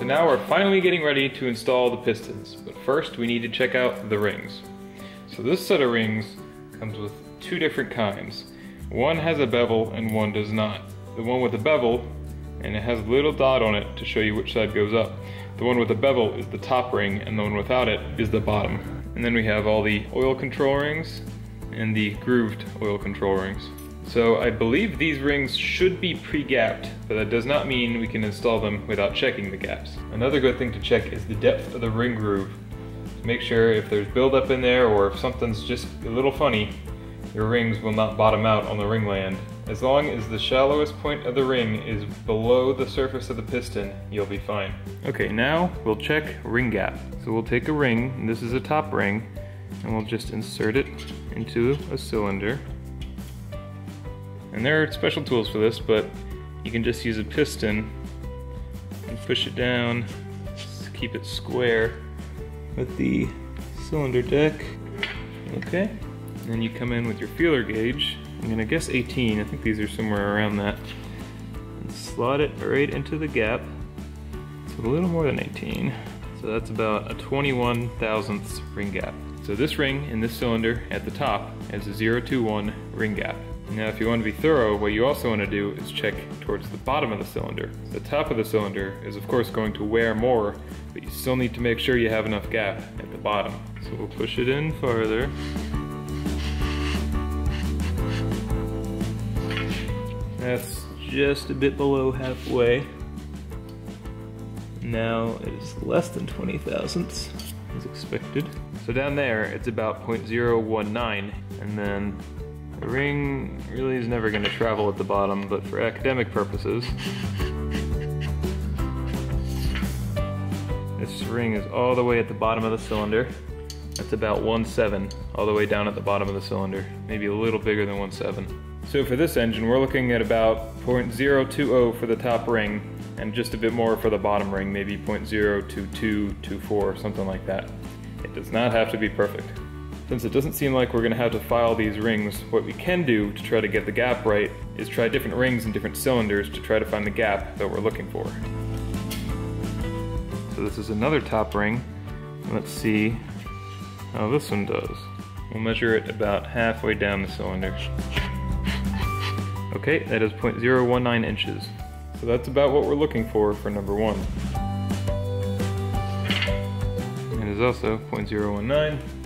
So now we're finally getting ready to install the pistons, but first we need to check out the rings. So this set of rings comes with two different kinds. One has a bevel and one does not. The one with the bevel, and it has a little dot on it to show you which side goes up. The one with the bevel is the top ring and the one without it is the bottom. And then we have all the oil control rings and the grooved oil control rings. So I believe these rings should be pre-gapped, but that does not mean we can install them without checking the gaps. Another good thing to check is the depth of the ring groove. To make sure if there's buildup in there or if something's just a little funny, your rings will not bottom out on the ring land. As long as the shallowest point of the ring is below the surface of the piston, you'll be fine. Okay, now we'll check ring gap. So we'll take a ring, this is a top ring, and we'll just insert it into a cylinder. And there are special tools for this, but you can just use a piston and push it down keep it square with the cylinder deck. Okay, and then you come in with your feeler gauge. I'm gonna guess 18, I think these are somewhere around that. And slot it right into the gap. It's a little more than 18. So that's about a 21 thousandths ring gap. So this ring in this cylinder at the top has a 021 ring gap. Now if you want to be thorough, what you also want to do is check towards the bottom of the cylinder. The top of the cylinder is of course going to wear more, but you still need to make sure you have enough gap at the bottom. So we'll push it in farther. That's just a bit below halfway. Now it is less than 20 thousandths, as expected. So down there, it's about 0.019, and then the ring really is never going to travel at the bottom, but for academic purposes, this ring is all the way at the bottom of the cylinder. That's about 1.7 all the way down at the bottom of the cylinder, maybe a little bigger than 1.7. So for this engine, we're looking at about 0.020 for the top ring, and just a bit more for the bottom ring, maybe 0.02224, something like that. It does not have to be perfect. Since it doesn't seem like we're going to have to file these rings, what we can do to try to get the gap right is try different rings in different cylinders to try to find the gap that we're looking for. So this is another top ring. Let's see how this one does. We'll measure it about halfway down the cylinder. Okay, that is 0.019 inches. So that's about what we're looking for for number one. It is also 0.019.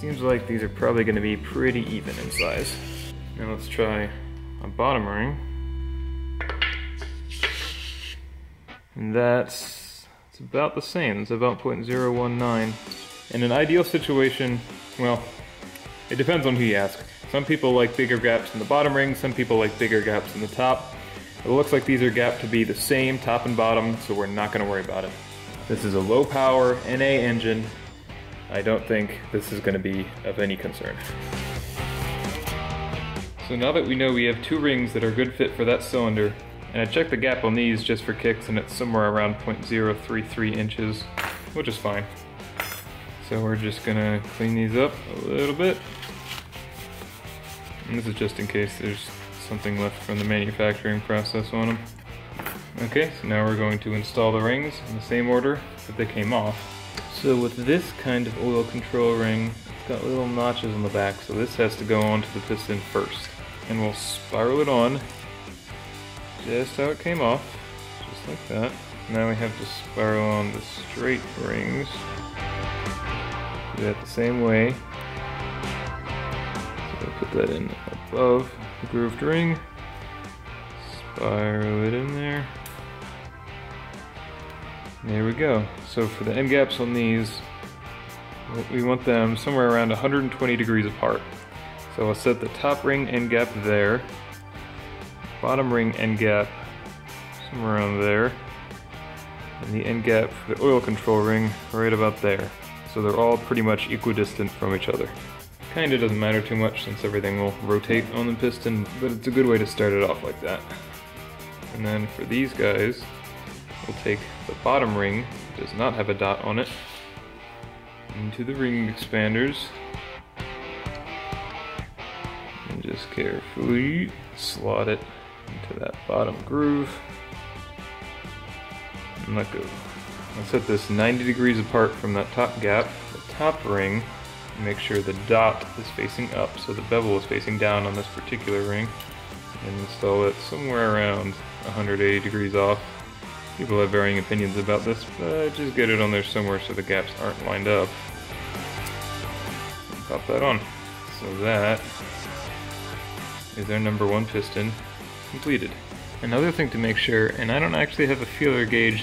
Seems like these are probably going to be pretty even in size. Now let's try a bottom ring. And that's it's about the same. It's about 0.019. In an ideal situation, well, it depends on who you ask. Some people like bigger gaps in the bottom ring, some people like bigger gaps in the top. It looks like these are gapped to be the same top and bottom, so we're not going to worry about it. This is a low power NA engine. I don't think this is going to be of any concern. So now that we know we have two rings that are good fit for that cylinder, and I checked the gap on these just for kicks and it's somewhere around 0.033 inches, which is fine. So we're just gonna clean these up a little bit. And this is just in case there's something left from the manufacturing process on them. Okay, so now we're going to install the rings in the same order that they came off. So with this kind of oil control ring, it's got little notches on the back, so this has to go onto the piston first. And we'll spiral it on, just how it came off, just like that. Now we have to spiral on the straight rings. Do that the same way. So put that in above the grooved ring. Spiral it in there. There we go. So for the end gaps on these, we want them somewhere around 120 degrees apart. So I'll set the top ring end gap there, bottom ring end gap somewhere around there, and the end gap for the oil control ring right about there. So they're all pretty much equidistant from each other. Kinda doesn't matter too much since everything will rotate on the piston, but it's a good way to start it off like that. And then for these guys, we'll take the bottom ring, does not have a dot on it, into the ring expanders, and just carefully slot it into that bottom groove. and let go. I'll set this 90 degrees apart from that top gap. The top ring, make sure the dot is facing up so the bevel is facing down on this particular ring. And install it somewhere around 180 degrees off. People have varying opinions about this, but just get it on there somewhere so the gaps aren't lined up. Pop that on. So that is our number one piston completed. Another thing to make sure, and I don't actually have a feeler gauge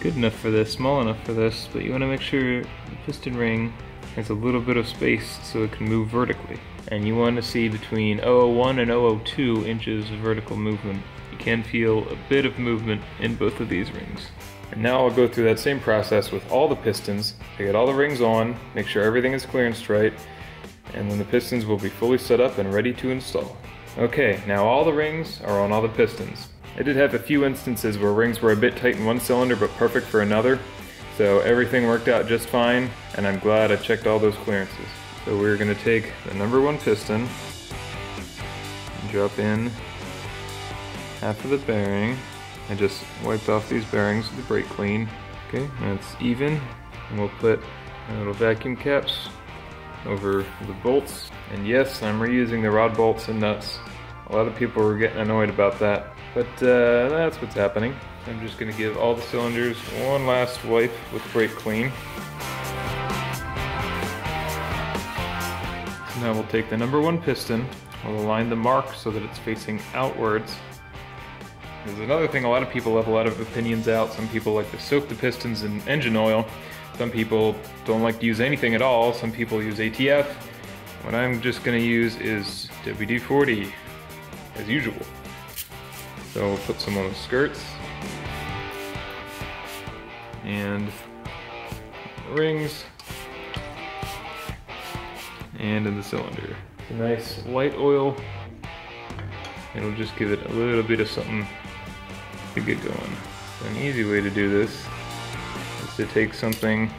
good enough for this, small enough for this, but you want to make sure the piston ring has a little bit of space so it can move vertically. And you want to see between 001 and 002 inches of vertical movement. Can feel a bit of movement in both of these rings. And now I'll go through that same process with all the pistons to get all the rings on, make sure everything is clearanced right, and then the pistons will be fully set up and ready to install. Okay, now all the rings are on all the pistons. I did have a few instances where rings were a bit tight in one cylinder but perfect for another, so everything worked out just fine, and I'm glad I checked all those clearances. So we're going to take the number one piston, drop in half of the bearing, I just wiped off these bearings with the brake clean. Okay, that's even, and we'll put little vacuum caps over the bolts. And yes, I'm reusing the rod bolts and nuts. A lot of people were getting annoyed about that. But uh, that's what's happening. I'm just going to give all the cylinders one last wipe with the brake clean. Now we'll take the number one piston, we'll align the mark so that it's facing outwards. There's another thing, a lot of people have a lot of opinions out. Some people like to soak the pistons in engine oil. Some people don't like to use anything at all. Some people use ATF. What I'm just going to use is WD-40, as usual. So we'll put some on the skirts. And rings. And in the cylinder. A nice light oil. It'll just give it a little bit of something to get going. An easy way to do this is to take something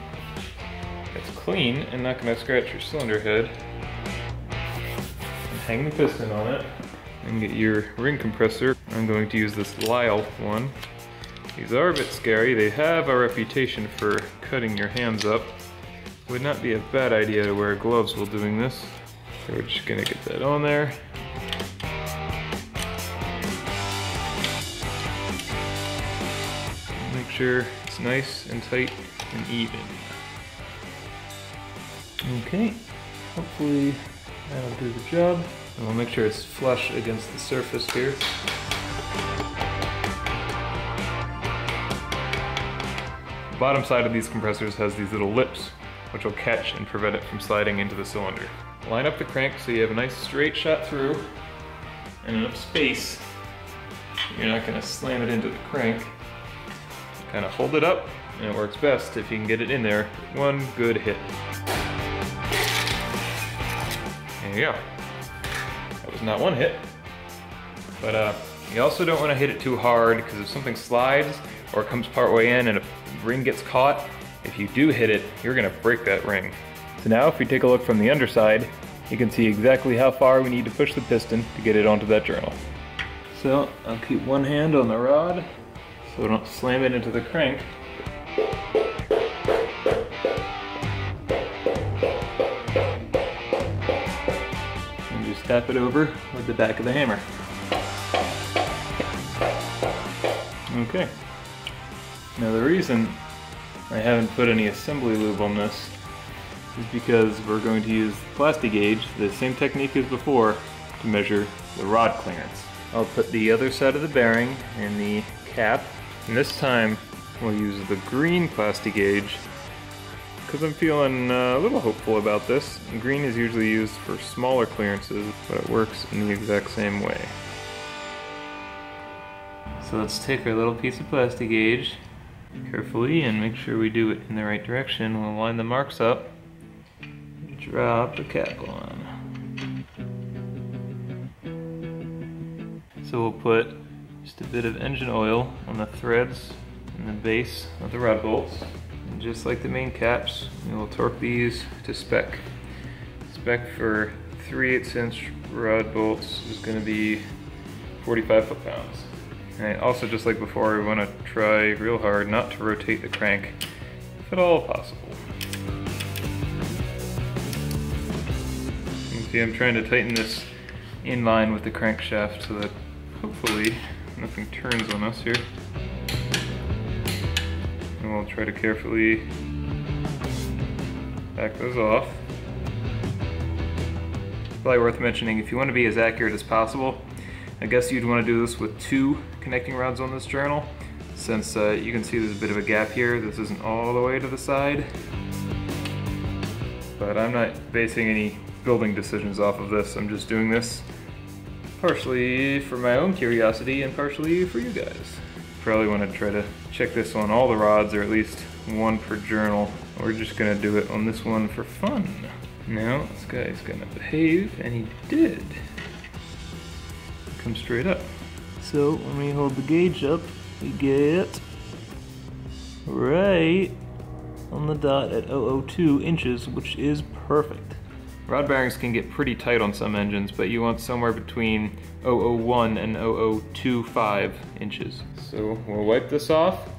that's clean and not going to scratch your cylinder head and hang the piston on it and get your ring compressor. I'm going to use this Lisle one. These are a bit scary. They have a reputation for cutting your hands up. Would not be a bad idea to wear gloves while doing this. So we're just gonna get that on there. Sure it's nice and tight and even. Okay, hopefully that'll do the job. And we'll make sure it's flush against the surface here. The bottom side of these compressors has these little lips, which will catch and prevent it from sliding into the cylinder. Line up the crank so you have a nice straight shot through and enough space. You're not gonna slam it into the crank. Kind of hold it up, and it works best if you can get it in there one good hit. There you go That was not one hit. But uh, you also don't want to hit it too hard because if something slides or comes part way in and a ring gets caught, if you do hit it, you're going to break that ring. So now if we take a look from the underside, you can see exactly how far we need to push the piston to get it onto that journal. So I'll keep one hand on the rod so I don't slam it into the crank. And just tap it over with the back of the hammer. Okay. Now the reason I haven't put any assembly lube on this is because we're going to use the Plastigage, the same technique as before, to measure the rod clearance. I'll put the other side of the bearing in the cap, and this time we'll use the green Plastigage because I'm feeling uh, a little hopeful about this. Green is usually used for smaller clearances, but it works in the exact same way. So let's take our little piece of Plastigage carefully and make sure we do it in the right direction. We'll line the marks up, drop the cap on. So we'll put just a bit of engine oil on the threads and the base of the rod bolts. And just like the main caps, we will torque these to spec. Spec for 3 8 inch rod bolts is going to be 45 foot-pounds. And also, just like before, we want to try real hard not to rotate the crank, if at all possible. You can see I'm trying to tighten this in line with the crankshaft so that hopefully nothing turns on us here. And we'll try to carefully back those off. Probably worth mentioning, if you want to be as accurate as possible, I guess you'd want to do this with two connecting rods on this journal, since uh, you can see there's a bit of a gap here. This isn't all the way to the side. But I'm not basing any building decisions off of this. I'm just doing this partially for my own curiosity and partially for you guys. Probably want to try to check this on all the rods, or at least one per journal. We're just gonna do it on this one for fun. Now, this guy's gonna behave, and he did. Come straight up. So when we hold the gauge up, we get right on the dot at 002 inches, which is perfect. Rod bearings can get pretty tight on some engines, but you want somewhere between 001 and 0025 inches. So we'll wipe this off,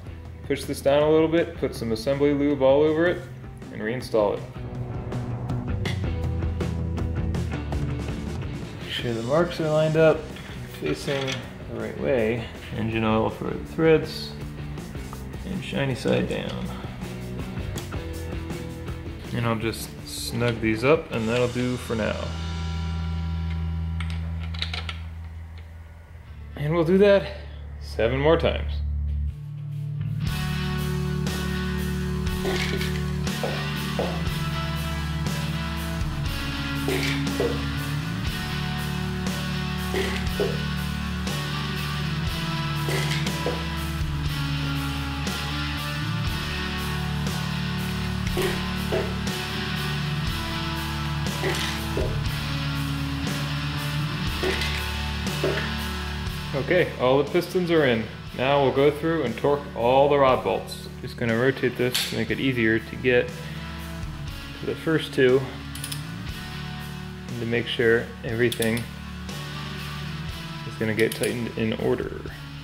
push this down a little bit, put some assembly lube all over it, and reinstall it. Make sure the marks are lined up, facing the right way. Engine oil for the threads, and shiny side down. And I'll just snug these up and that'll do for now. And we'll do that seven more times. Okay, all the pistons are in. Now we'll go through and torque all the rod bolts. Just gonna rotate this to make it easier to get to the first two and to make sure everything is gonna get tightened in order.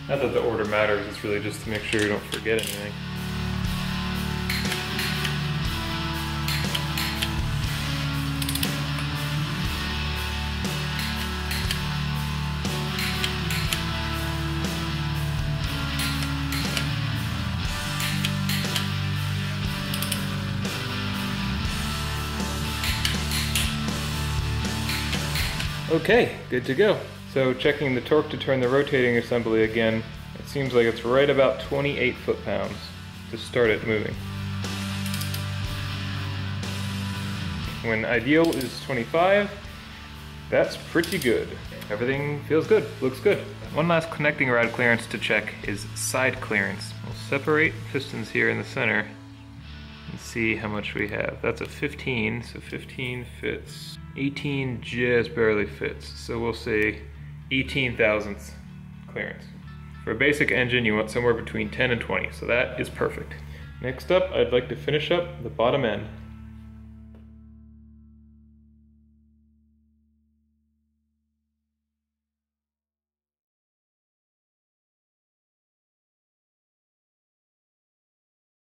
Not that the order matters, it's really just to make sure you don't forget anything. Okay, good to go. So checking the torque to turn the rotating assembly again, it seems like it's right about 28 foot-pounds to start it moving. When ideal is 25, that's pretty good. Everything feels good, looks good. One last connecting rod clearance to check is side clearance. We'll separate pistons here in the center and see how much we have. That's a 15, so 15 fits 18 just barely fits. So we'll say 18 thousandths clearance. For a basic engine, you want somewhere between 10 and 20, so that is perfect. Next up, I'd like to finish up the bottom end.